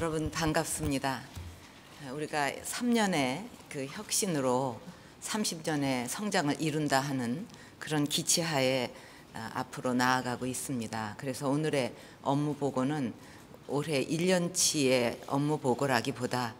여러분 반갑습니다. 우리가 3년의 그 혁신으로 30년의 성장을 이룬다 하는 그런 기치하에 아, 앞으로 나아가고 있습니다. 그래서 오늘의 업무 보고는 올해 1년치의 업무 보고라기보다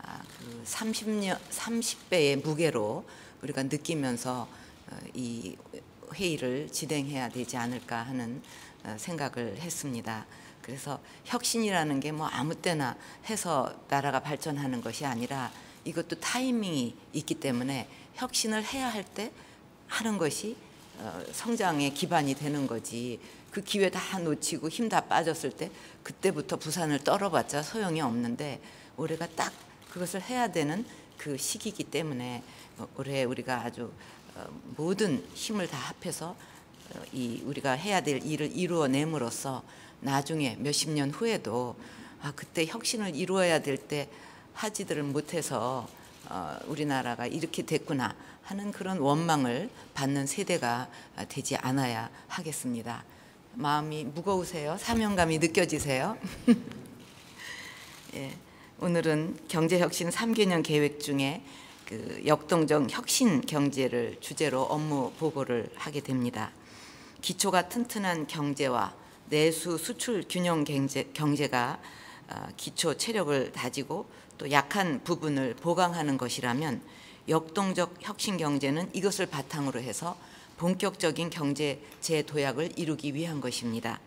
아, 그 30년 30배의 무게로 우리가 느끼면서 어, 이 회의를 진행해야 되지 않을까 하는 어, 생각을 했습니다. 그래서 혁신이라는 게 뭐 아무 때나 해서 나라가 발전하는 것이 아니라 이것도 타이밍이 있기 때문에 혁신을 해야 할 때 하는 것이 어, 성장의 기반이 되는 거지. 그 기회 다 놓치고 힘 다 빠졌을 때 그때부터 부산을 떨어봤자 소용이 없는데 올해가 딱 그것을 해야 되는 그 시기이기 때문에 올해 우리가 아주 어, 모든 힘을 다 합해서 어, 이 우리가 해야 될 일을 이루어냄으로써 나중에 몇십 년 후에도 아 그때 혁신을 이루어야 될 때 하지들을 못해서 어, 우리나라가 이렇게 됐구나 하는 그런 원망을 받는 세대가 되지 않아야 하겠습니다. 마음이 무거우세요? 사명감이 느껴지세요? 예, 오늘은 경제혁신 3개년 계획 중에 그 역동적 혁신 경제를 주제로 업무 보고를 하게 됩니다. 기초가 튼튼한 경제와 내수 수출 균형 경제, 경제가 어, 기초 체력을 다지고 또 약한 부분을 보강하는 것이라면 역동적 혁신 경제는 이것을 바탕으로 해서 본격적인 경제 재도약을 이루기 위한 것입니다.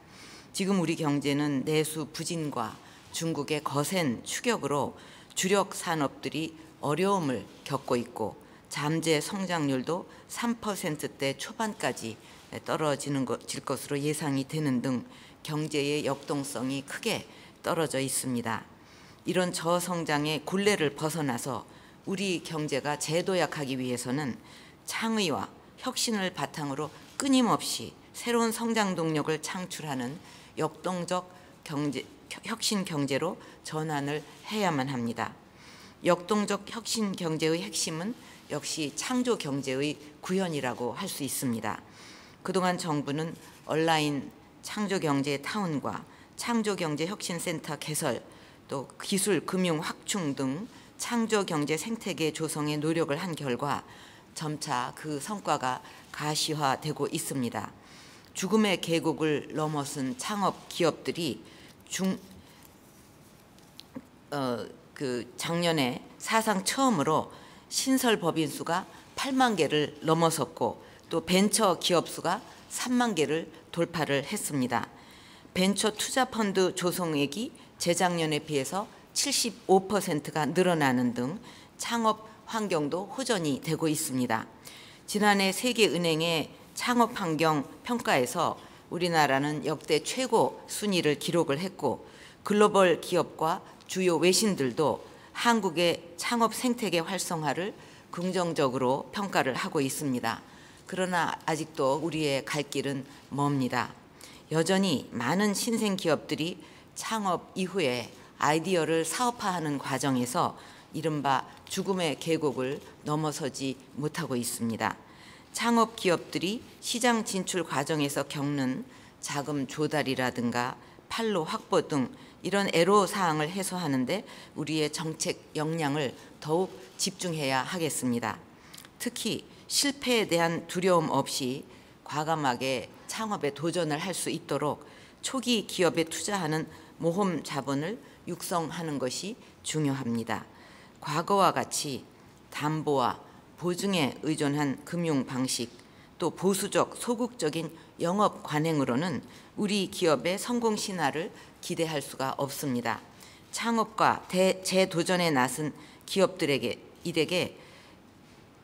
지금 우리 경제는 내수 부진과 중국의 거센 추격으로 주력 산업들이 어려움을 겪고 있고 잠재 성장률도 3%대 초반까지 떨어지는 질 것으로 예상이 되는 등 경제의 역동성이 크게 떨어져 있습니다. 이런 저성장의 굴레를 벗어나서 우리 경제가 재도약하기 위해서는 창의와 혁신을 바탕으로 끊임없이 새로운 성장 동력을 창출하는 역동적 경제, 혁신 경제로 전환을 해야만 합니다. 역동적 혁신 경제의 핵심은 역시 창조 경제의 구현이라고 할 수 있습니다. 그동안 정부는 온라인 창조경제 타운과 창조경제혁신센터 개설, 또 기술, 금융 확충 등 창조경제 생태계 조성에 노력을 한 결과 점차 그 성과가 가시화되고 있습니다. 죽음의 계곡을 넘어선 창업 기업들이 중, 어, 그 작년에 사상 처음으로 신설 법인 수가 8만 개를 넘어섰고 또 벤처 기업 수가 3만 개를 돌파를 했습니다. 벤처 투자 펀드 조성액이 재작년에 비해서 75%가 늘어나는 등 창업 환경도 호전이 되고 있습니다. 지난해 세계은행의 창업 환경 평가에서 우리나라는 역대 최고 순위를 기록을 했고 글로벌 기업과 주요 외신들도 한국의 창업 생태계 활성화를 긍정적으로 평가를 하고 있습니다. 그러나 아직도 우리의 갈 길은 멉니다. 여전히 많은 신생 기업들이 창업 이후에 아이디어를 사업화하는 과정에서 이른바 죽음의 계곡을 넘어서지 못하고 있습니다. 창업 기업들이 시장 진출 과정에서 겪는 자금 조달이라든가 판로 확보 등 이런 애로 사항을 해소하는데 우리의 정책 역량을 더욱 집중해야 하겠습니다. 특히 실패에 대한 두려움 없이 과감하게 창업에 도전을 할 수 있도록 초기 기업에 투자하는 모험 자본을 육성하는 것이 중요합니다. 과거와 같이 담보와 보증에 의존한 금융 방식 또 보수적 소극적인 영업 관행으로는 우리 기업의 성공 신화를 기대할 수가 없습니다. 창업과 재도전에 나선 기업들에게 이에게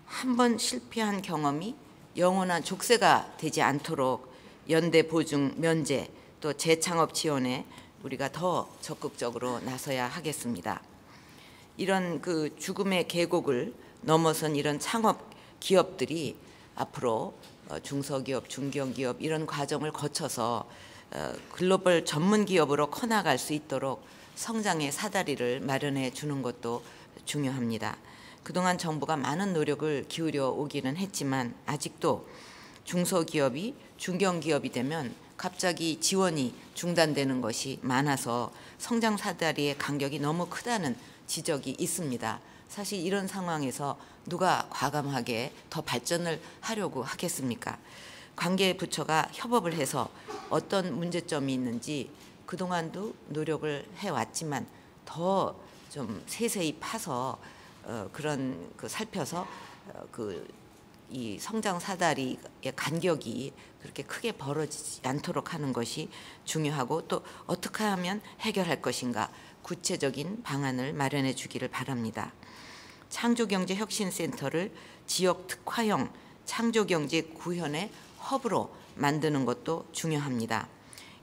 한 번 실패한 경험이 영원한 족쇄가 되지 않도록 연대 보증 면제 또 재창업 지원에 우리가 더 적극적으로 나서야 하겠습니다. 이런 그 죽음의 계곡을 넘어선 이런 창업 기업들이 앞으로 어, 중소기업, 중견기업 이런 과정을 거쳐서 어, 글로벌 전문 기업으로 커나갈 수 있도록 성장의 사다리를 마련해 주는 것도 중요합니다. 그동안 정부가 많은 노력을 기울여 오기는 했지만 아직도 중소기업이 중견기업이 되면 갑자기 지원이 중단되는 것이 많아서 성장 사다리의 간격이 너무 크다는 지적이 있습니다. 사실 이런 상황에서 누가 과감하게 더 발전을 하려고 하겠습니까? 관계 부처가 협업을 해서 어떤 문제점이 있는지 그동안도 노력을 해왔지만 더 좀 세세히 파서 어, 그런 그 살펴서 어, 그이 성장 사다리의 간격이 그렇게 크게 벌어지지 않도록 하는 것이 중요하고 또 어떻게 하면 해결할 것인가 구체적인 방안을 마련해 주기를 바랍니다. 창조경제혁신센터를 지역 특화형 창조경제 구현의 허브로 만드는 것도 중요합니다.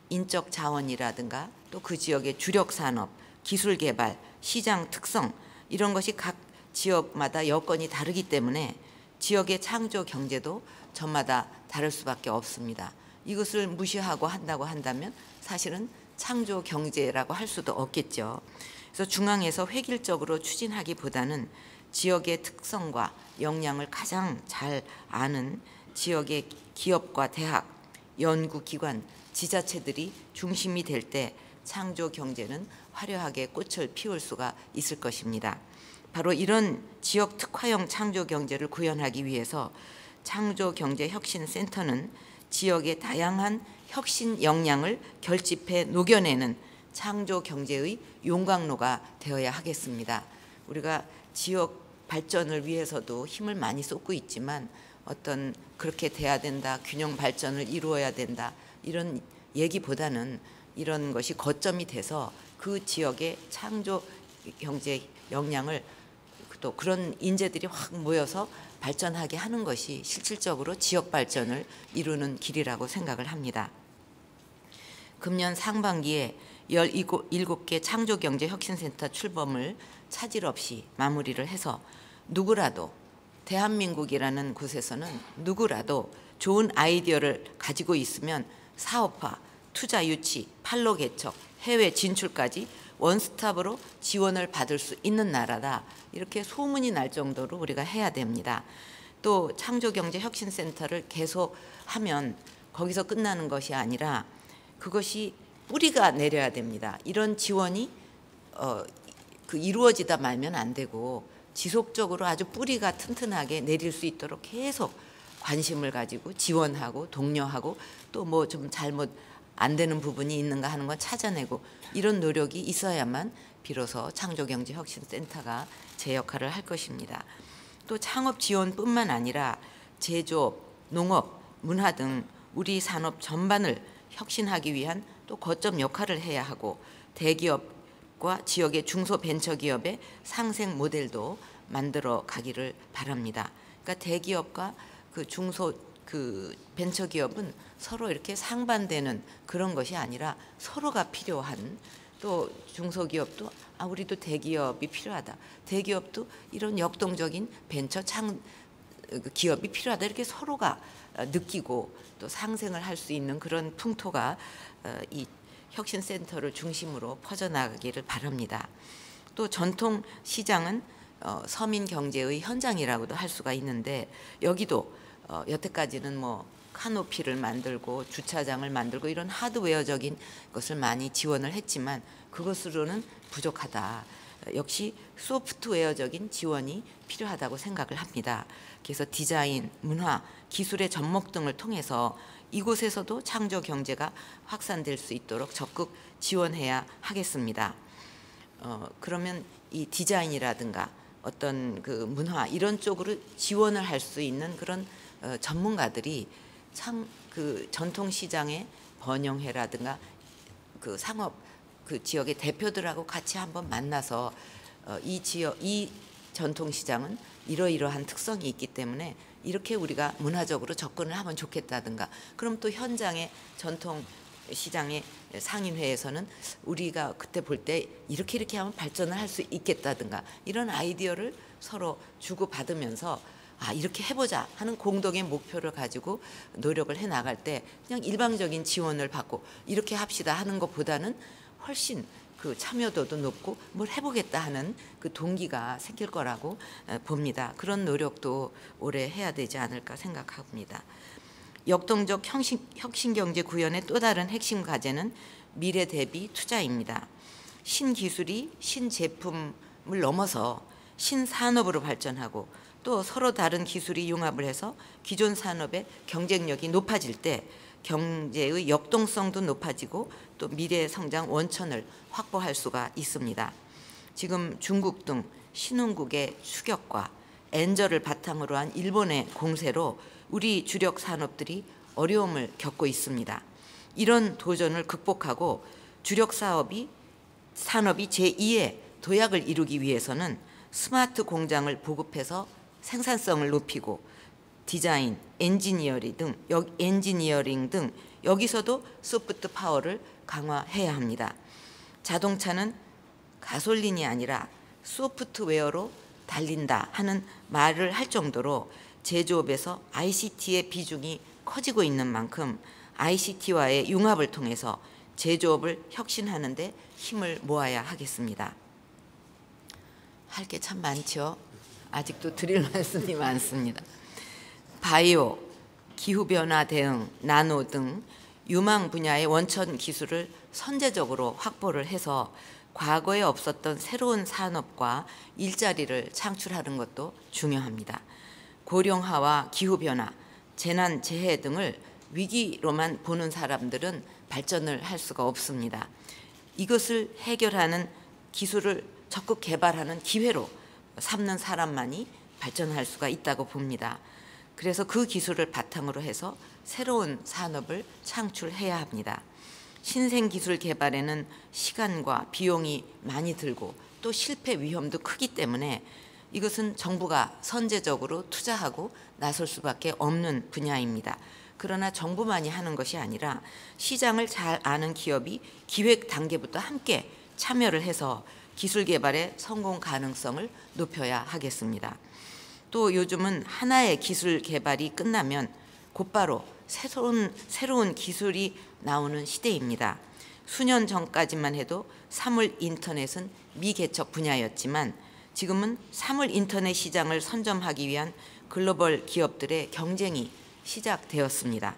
인적 자원이라든가 또 그 지역의 주력 산업, 기술 개발, 시장 특성 이런 것이 각 지역마다 여건이 다르기 때문에 지역의 창조 경제도 저마다 다를 수밖에 없습니다. 이것을 무시하고 한다고 한다면 사실은 창조 경제라고 할 수도 없겠죠. 그래서 중앙에서 획일적으로 추진하기보다는 지역의 특성과 역량을 가장 잘 아는 지역의 기업과 대학, 연구기관, 지자체들이 중심이 될 때 창조 경제는 화려하게 꽃을 피울 수가 있을 것입니다. 바로 이런 지역 특화형 창조 경제를 구현하기 위해서 창조 경제 혁신 센터는 지역의 다양한 혁신 역량을 결집해 녹여내는 창조 경제의 용광로가 되어야 하겠습니다. 우리가 지역 발전을 위해서도 힘을 많이 쏟고 있지만 어떤 그렇게 돼야 된다, 균형 발전을 이루어야 된다 이런 얘기보다는 이런 것이 거점이 돼서 그 지역의 창조 경제 역량을 또 그런 인재들이 확 모여서 발전하게 하는 것이 실질적으로 지역 발전을 이루는 길이라고 생각을 합니다. 금년 상반기에 17개 창조경제혁신센터 출범을 차질 없이 마무리를 해서 누구라도 대한민국이라는 곳에서는 누구라도 좋은 아이디어를 가지고 있으면 사업화, 투자 유치, 판로 개척, 해외 진출까지 원스톱으로 지원을 받을 수 있는 나라다. 이렇게 소문이 날 정도로 우리가 해야 됩니다. 또 창조경제혁신센터를 계속 하면 거기서 끝나는 것이 아니라 그것이 뿌리가 내려야 됩니다. 이런 지원이 어, 그 이루어지다 말면 안 되고 지속적으로 아주 뿌리가 튼튼하게 내릴 수 있도록 계속 관심을 가지고 지원하고 독려하고 또 뭐 좀 잘못 안 되는 부분이 있는가 하는 건 찾아내고 이런 노력이 있어야만 비로소 창조경제혁신센터가 제 역할을 할 것입니다. 또 창업 지원뿐만 아니라 제조업, 농업, 문화 등 우리 산업 전반을 혁신하기 위한 또 거점 역할을 해야 하고 대기업과 지역의 중소벤처기업의 상생 모델도 만들어 가기를 바랍니다. 그러니까 대기업과 그 중소 그 벤처기업은 서로 이렇게 상반되는 그런 것이 아니라 서로가 필요한 또 중소기업도 아 우리도 대기업이 필요하다. 대기업도 이런 역동적인 벤처 창그 기업이 필요하다. 이렇게 서로가 느끼고 또 상생을 할 수 있는 그런 풍토가 어, 이 혁신센터를 중심으로 퍼져나가기를 바랍니다. 또 전통 시장은 어, 서민 경제의 현장이라고도 할 수가 있는데 여기도 어, 여태까지는 뭐 카노피를 만들고 주차장을 만들고 이런 하드웨어적인 것을 많이 지원을 했지만 그것으로는 부족하다. 역시 소프트웨어적인 지원이 필요하다고 생각을 합니다. 그래서 디자인, 문화, 기술의 접목 등을 통해서 이곳에서도 창조 경제가 확산될 수 있도록 적극 지원해야 하겠습니다. 어, 그러면 이 디자인이라든가 어떤 그 문화 이런 쪽으로 지원을 할 수 있는 그런 어, 전문가들이 참 그 전통 시장의 번영회라든가 그 상업 그 지역의 대표들하고 같이 한번 만나서 어, 이 지역 이 전통 시장은 이러이러한 특성이 있기 때문에 이렇게 우리가 문화적으로 접근을 하면 좋겠다든가. 그럼 또 현장의 전통 시장의 상인회에서는 우리가 그때 볼 때 이렇게 이렇게 하면 발전을 할 수 있겠다든가. 이런 아이디어를 서로 주고 받으면서 아 이렇게 해보자 하는 공동의 목표를 가지고 노력을 해 나갈 때 그냥 일방적인 지원을 받고 이렇게 합시다 하는 것보다는 훨씬 그 참여도도 높고 뭘 해보겠다 하는 그 동기가 생길 거라고 봅니다. 그런 노력도 올해 해야 되지 않을까 생각합니다. 역동적 혁신, 혁신경제 구현의 또 다른 핵심 과제는 미래 대비 투자입니다. 신기술이 신제품을 넘어서 신산업으로 발전하고 또 서로 다른 기술이 융합을 해서 기존 산업의 경쟁력이 높아질 때 경제의 역동성도 높아지고 또 미래 성장 원천을 확보할 수가 있습니다. 지금 중국 등 신흥국의 추격과 엔저를 바탕으로 한 일본의 공세로 우리 주력 산업들이 어려움을 겪고 있습니다. 이런 도전을 극복하고 주력 사업이 산업이 제2의 도약을 이루기 위해서는 스마트 공장을 보급해서 생산성을 높이고 디자인, 엔지니어링 등 여, 엔지니어링 등 여기서도 소프트 파워를 강화해야 합니다. 자동차는 가솔린이 아니라 소프트웨어로 달린다 하는 말을 할 정도로 제조업에서 ICT의 비중이 커지고 있는 만큼 ICT와의 융합을 통해서 제조업을 혁신하는 데 힘을 모아야 하겠습니다. 할 게 참 많죠. 아직도 드릴 말씀이 많습니다. 바이오, 기후변화 대응, 나노 등 유망 분야의 원천 기술을 선제적으로 확보를 해서 과거에 없었던 새로운 산업과 일자리를 창출하는 것도 중요합니다. 고령화와 기후변화, 재난, 재해 등을 위기로만 보는 사람들은 발전을 할 수가 없습니다. 이것을 해결하는 기술을 적극 개발하는 기회로 삼는 사람만이 발전할 수가 있다고 봅니다. 그래서 그 기술을 바탕으로 해서 새로운 산업을 창출해야 합니다. 신생 기술 개발에는 시간과 비용이 많이 들고 또 실패 위험도 크기 때문에 이것은 정부가 선제적으로 투자하고 나설 수밖에 없는 분야입니다. 그러나 정부만이 하는 것이 아니라 시장을 잘 아는 기업이 기획 단계부터 함께 참여를 해서 기술 개발의 성공 가능성을 높여야 하겠습니다. 또 요즘은 하나의 기술 개발이 끝나면 곧바로 새로운, 새로운 기술이 나오는 시대입니다. 수년 전까지만 해도 사물 인터넷은 미개척 분야였지만 지금은 사물 인터넷 시장을 선점하기 위한 글로벌 기업들의 경쟁이 시작되었습니다.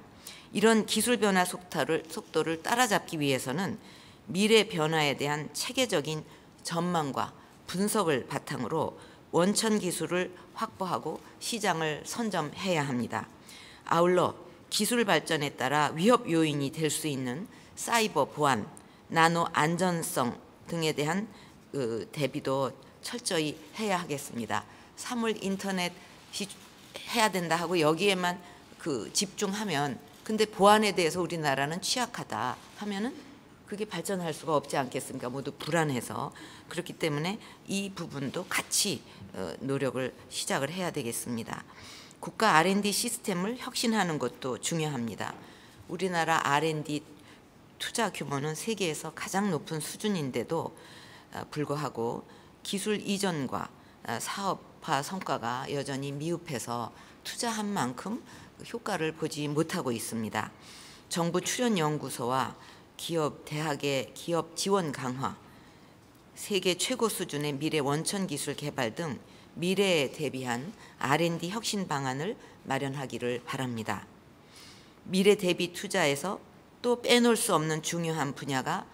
이런 기술 변화 속도를, 속도를 따라잡기 위해서는 미래 변화에 대한 체계적인 전망과 분석을 바탕으로 원천 기술을 확보하고 시장을 선점해야 합니다. 아울러 기술 발전에 따라 위협 요인이 될 수 있는 사이버 보안, 나노 안전성 등에 대한 그 대비도 철저히 해야 하겠습니다. 사물 인터넷 해야 된다 하고 여기에만 그 집중하면 근데 보안에 대해서 우리나라는 취약하다 하면은 그게 발전할 수가 없지 않겠습니까? 모두 불안해서 그렇기 때문에 이 부분도 같이 어, 노력을 시작을 해야 되겠습니다. 국가 R&D 시스템을 혁신하는 것도 중요합니다. 우리나라 R&D 투자 규모는 세계에서 가장 높은 수준인데도 어, 불구하고 기술 이전과 어, 사업화 성과가 여전히 미흡해서 투자한 만큼 효과를 보지 못하고 있습니다. 정부 출연 연구소와 기업 대학의 기업 지원 강화, 세계 최고 수준의 미래 원천 기술 개발 등 미래에 대비한 R&D 혁신 방안을 마련하기를 바랍니다. 미래 대비 투자에서 또 빼놓을 수 없는 중요한 분야가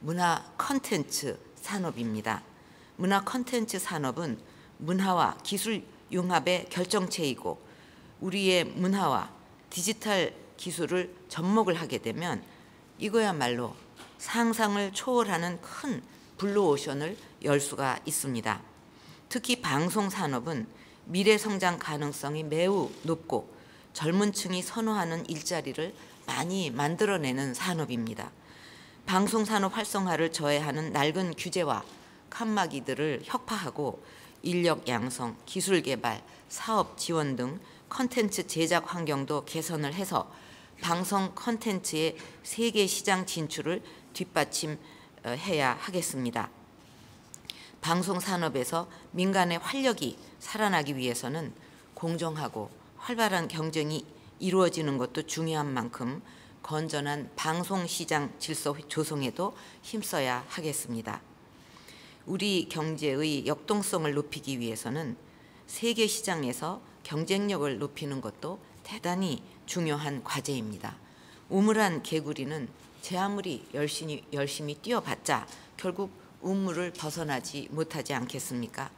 문화 컨텐츠 산업입니다. 문화 컨텐츠 산업은 문화와 기술 융합의 결정체이고 우리의 문화와 디지털 기술을 접목을 하게 되면 이거야말로 상상을 초월하는 큰 블루오션을 열 수가 있습니다. 특히 방송 산업은 미래 성장 가능성이 매우 높고 젊은 층이 선호하는 일자리를 많이 만들어내는 산업입니다. 방송 산업 활성화를 저해하는 낡은 규제와 칸막이들을 혁파하고 인력 양성, 기술 개발, 사업 지원 등 컨텐츠 제작 환경도 개선을 해서 방송 컨텐츠의 세계 시장 진출을 뒷받침해야 하겠습니다. 방송 산업에서 민간의 활력이 살아나기 위해서는 공정하고 활발한 경쟁이 이루어지는 것도 중요한 만큼 건전한 방송 시장 질서 조성에도 힘써야 하겠습니다. 우리 경제의 역동성을 높이기 위해서는 세계 시장에서 경쟁력을 높이는 것도 대단히 중요한 과제입니다. 우물한 개구리는 제 아무리 열심히 열심히 뛰어봤자 결국 우물을 벗어나지 못하지 않겠습니까?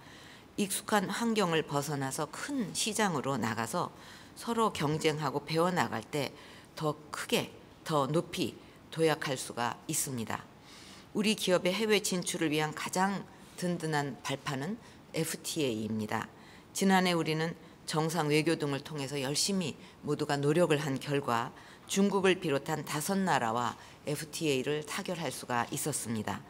익숙한 환경을 벗어나서 큰 시장으로 나가서 서로 경쟁하고 배워 나갈 때 더 크게 더 높이 도약할 수가 있습니다. 우리 기업의 해외 진출을 위한 가장 든든한 발판은 FTA입니다. 지난해 우리는 정상 외교 등을 통해서 열심히 모두가 노력을 한 결과 중국을 비롯한 다섯 나라와 FTA를 타결할 수가 있었습니다.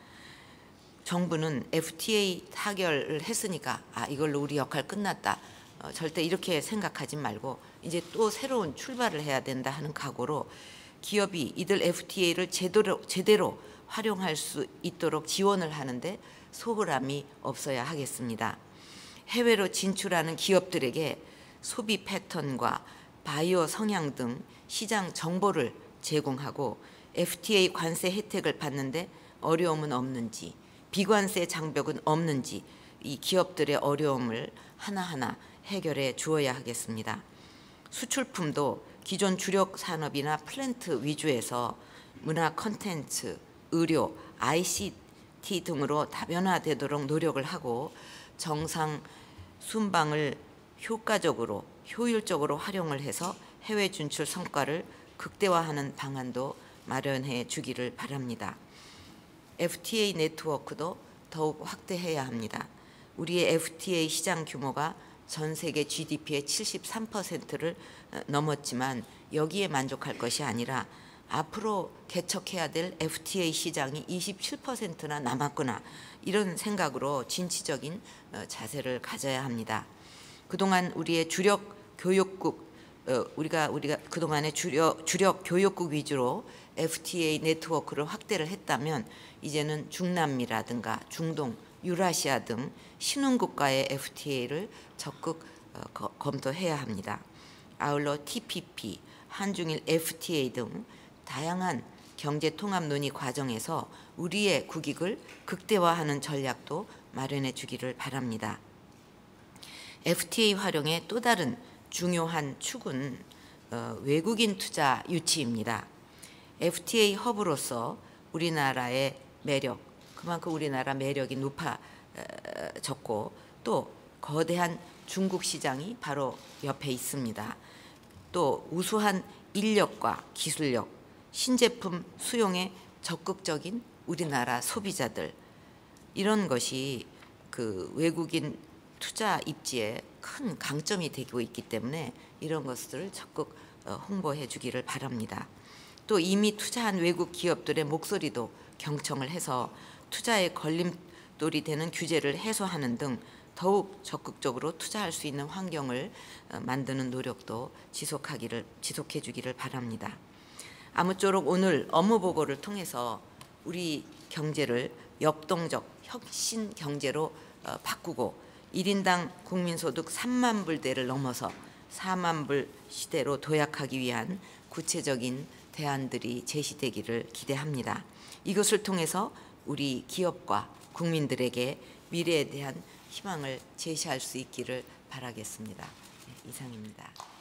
정부는 FTA 타결을 했으니까 아 이걸로 우리 역할 끝났다. 어, 절대 이렇게 생각하지 말고 이제 또 새로운 출발을 해야 된다 하는 각오로 기업이 이들 FTA를 제대로 제대로 활용할 수 있도록 지원을 하는데 소홀함이 없어야 하겠습니다. 해외로 진출하는 기업들에게 소비 패턴과 바이오 성향 등 시장 정보를 제공하고 FTA 관세 혜택을 받는데 어려움은 없는지 비관세 장벽은 없는지 이 기업들의 어려움을 하나하나 해결해 주어야 하겠습니다. 수출품도 기존 주력 산업이나 플랜트 위주에서 문화 콘텐츠, 의료, ICT 등으로 다변화되도록 노력을 하고 정상 순방을 효과적으로 효율적으로 활용을 해서 해외 진출 성과를 극대화하는 방안도 마련해 주기를 바랍니다. FTA 네트워크도 더욱 확대해야 합니다. 우리의 FTA 시장 규모가 전 세계 GDP의 73%를 어, 넘었지만 여기에 만족할 것이 아니라 앞으로 개척해야 될 FTA 시장이 27%나 남았구나 이런 생각으로 진취적인 어, 자세를 가져야 합니다. 그동안 우리의 주력 교육국 어, 우리가 우리가 그동안의 주력 주력 교육국 위주로 FTA 네트워크를 확대를 했다면 이제는 중남미라든가 중동, 유라시아 등 신흥국가의 FTA를 적극 어, 거, 검토해야 합니다. 아울러 TPP, 한중일 FTA 등 다양한 경제 통합 논의 과정에서 우리의 국익을 극대화하는 전략도 마련해 주기를 바랍니다. FTA 활용의 또 다른 중요한 축은 어, 외국인 투자 유치입니다. FTA 허브로서 우리나라의 매력, 그만큼 우리나라 매력이 높아졌고 또 거대한 중국 시장이 바로 옆에 있습니다. 또 우수한 인력과 기술력, 신제품 수용에 적극적인 우리나라 소비자들 이런 것이 그 외국인 투자 입지에 큰 강점이 되고 있기 때문에 이런 것들을 적극 어, 홍보해 주기를 바랍니다. 또 이미 투자한 외국 기업들의 목소리도 경청을 해서 투자의 걸림돌이 되는 규제를 해소하는 등 더욱 적극적으로 투자할 수 있는 환경을 어, 만드는 노력도 지속하기를 지속해 주기를 바랍니다. 아무쪼록 오늘 업무 보고를 통해서 우리 경제를 역동적 혁신 경제로 어, 바꾸고 1인당 국민소득 3만 불대를 넘어서 4만 불 시대로 도약하기 위한 구체적인 대안들이 제시되기를 기대합니다. 이것을 통해서 우리 기업과 국민들에게 미래에 대한 희망을 제시할 수 있기를 바라겠습니다. 네, 이상입니다.